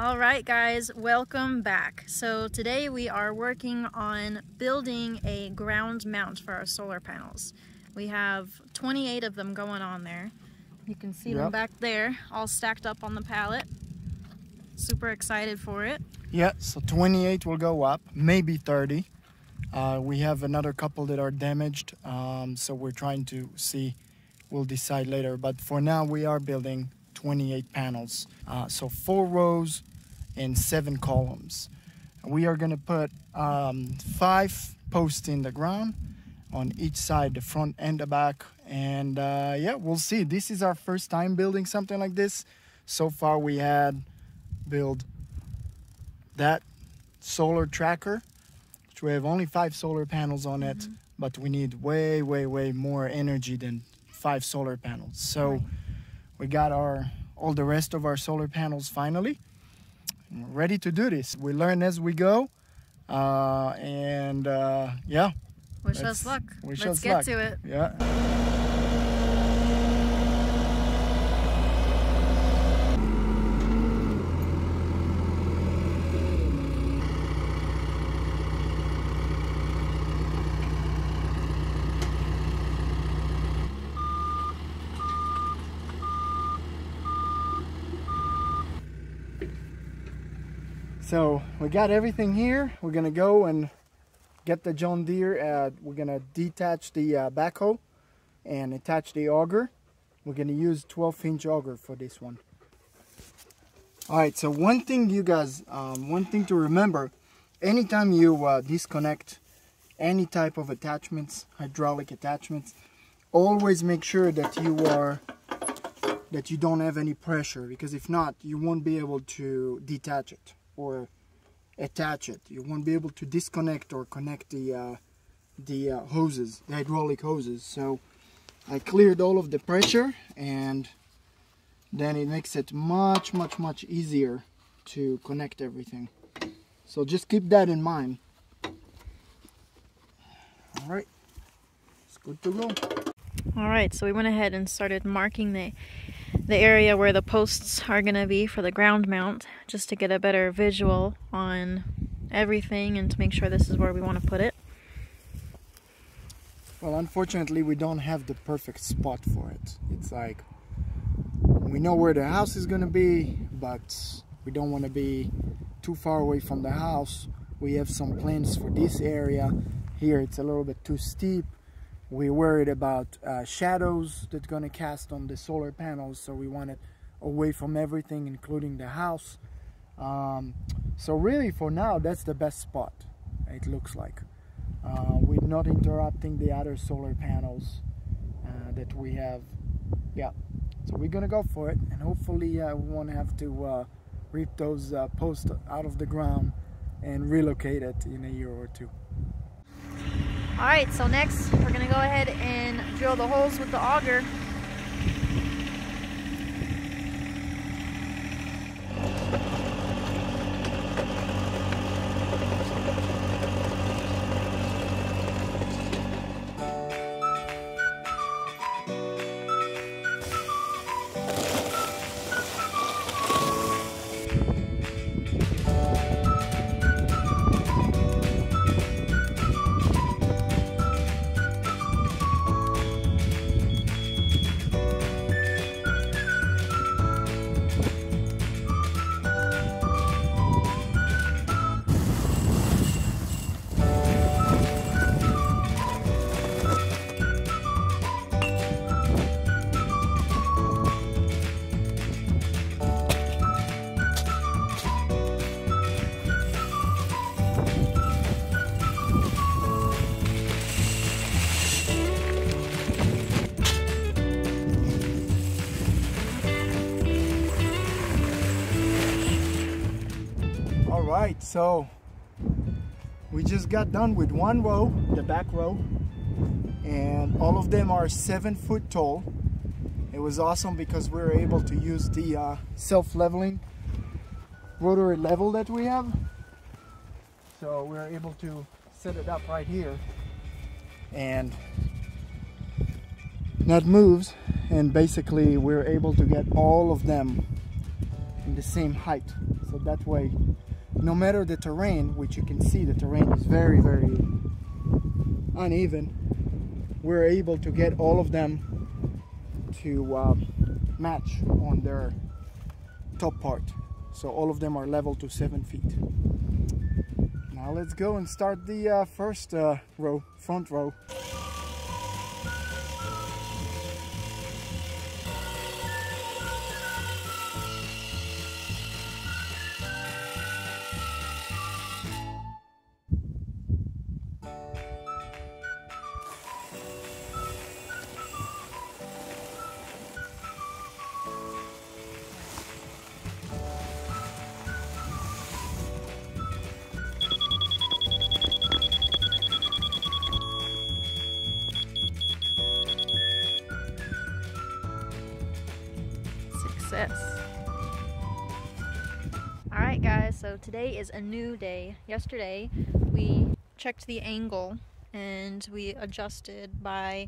All right, guys, welcome back. So today we are working on building a ground mount for our solar panels. We have 28 of them going on there. You can see them back there, all stacked up on the pallet. Super excited for it. Yeah, so 28 will go up, maybe 30. Uh, we have another couple that are damaged, um, so we're trying to see. We'll decide later. But for now, we are building 28 panels. Uh, so four rows and seven columns. We are going to put um, five posts in the ground on each side, the front and the back. And uh, yeah, we'll see. This is our first time building something like this. So far, we had build that solar tracker which we have only five solar panels on it but we need way way way more energy than five solar panels so Right. We got our all the rest of our solar panels finally ready to do this we learn as we go uh, and uh, yeah Wish us luck. wish Let's us get luck. to it. yeah So we got everything here. We're gonna go and get the John Deere. Uh, we're gonna detach the uh, backhoe and attach the auger. We're gonna use 12 inch auger for this one. All right, so one thing you guys, um, one thing to remember, anytime you uh, disconnect any type of attachments, hydraulic attachments, always make sure that you are that you don't have any pressure because if not you won't be able to detach it or attach it. You won't be able to disconnect or connect the uh, the uh, hoses the hydraulic hoses. So I cleared all of the pressure and then it makes it much much much easier to connect everything. So just keep that in mind. All right. It's good to go. All right, so we went ahead and started marking the the area where the posts are going to be for the ground mount just to get a better visual on everything and to make sure this is where we want to put it. Well, unfortunately, we don't have the perfect spot for it. It's like we know where the house is going to be, but we don't want to be too far away from the house. We have some plans for this area. Here, it's a little bit too steep. We're worried about uh, shadows that's going to cast on the solar panels, so we want it away from everything, including the house. Um, so really, for now, that's the best spot. It looks like uh, with not interrupting the other solar panels uh, that we have. Yeah, so we're gonna go for it, and hopefully uh, we won't have to uh, rip those uh, posts out of the ground and relocate it in a year or two. All right, so next we're to go ahead and drill the holes with the auger. Right, so we just got done with one row, the back row, and all of them are seven foot tall. It was awesome because we were able to use the uh, self-leveling rotary level that we have. So we were able to set it up right here and that moves and basically we're able to get all of them in the same height So that way, no matter the terrain, which you can see the terrain is very, very uneven, we're able to get all of them to um, match on their top part. So all of them are level to seven feet. Now let's go and start the uh, first uh, row, front row. Alright guys, so today is a new day. Yesterday we checked the angle and we adjusted by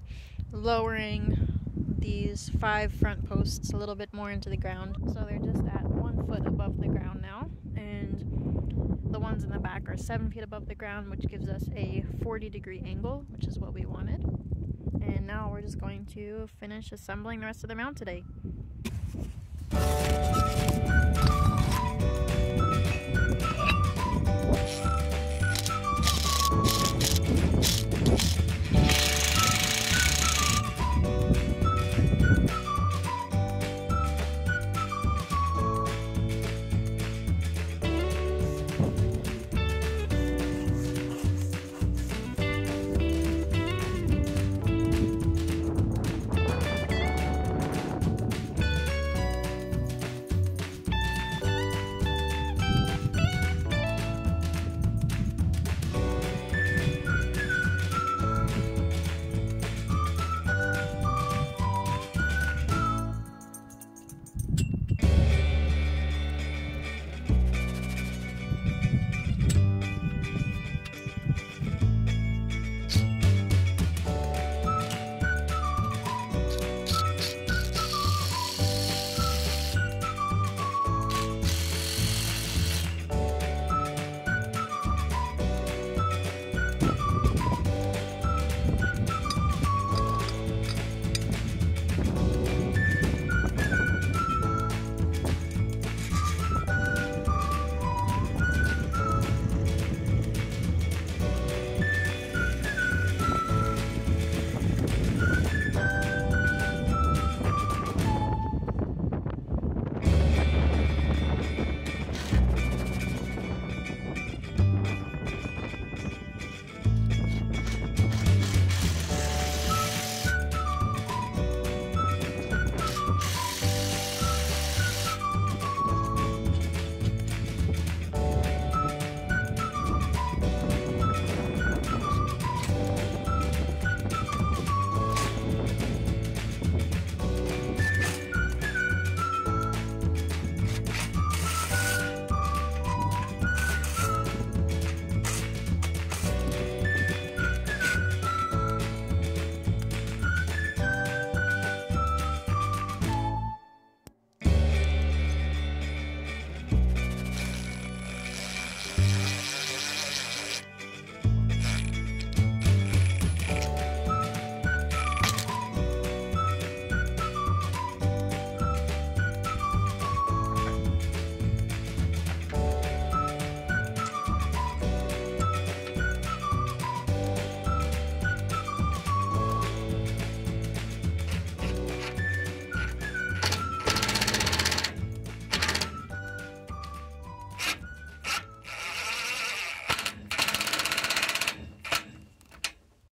lowering these five front posts a little bit more into the ground. So they're just at one foot above the ground now. And the ones in the back are seven feet above the ground, which gives us a 40 degree angle, which is what we wanted. And now we're just going to finish assembling the rest of the mount today.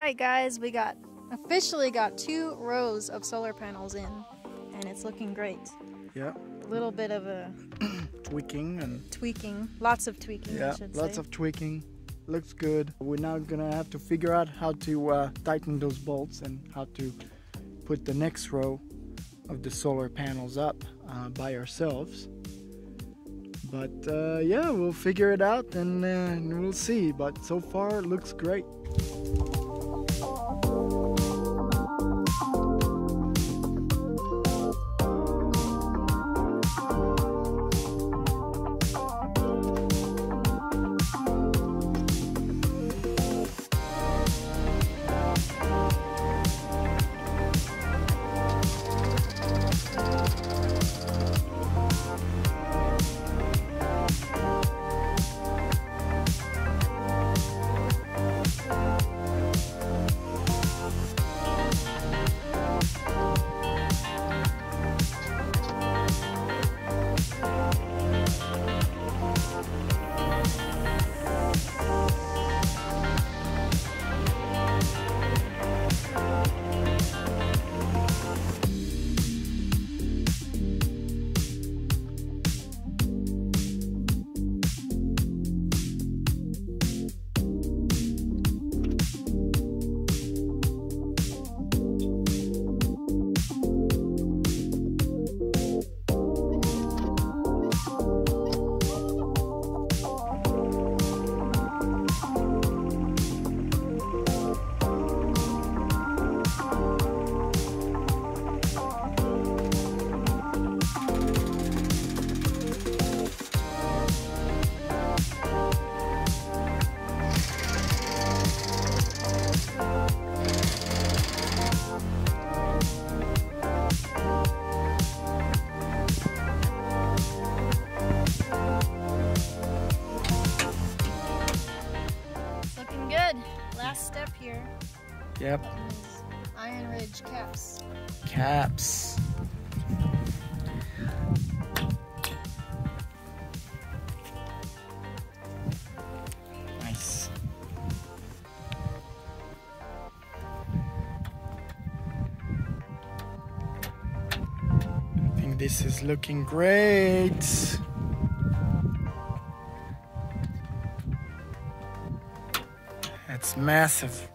Alright guys, we got officially got two rows of solar panels in and it's looking great. Yeah, A little bit of a tweaking and tweaking, lots of tweaking I yeah, lots say. of tweaking. Looks good. We're now gonna have to figure out how to uh, tighten those bolts and how to put the next row of the solar panels up uh, by ourselves. But uh, yeah, we'll figure it out and, uh, and we'll see. But so far, it looks great. Here. Yep. IronRidge caps. Caps. Nice. I think this is looking great. That's massive.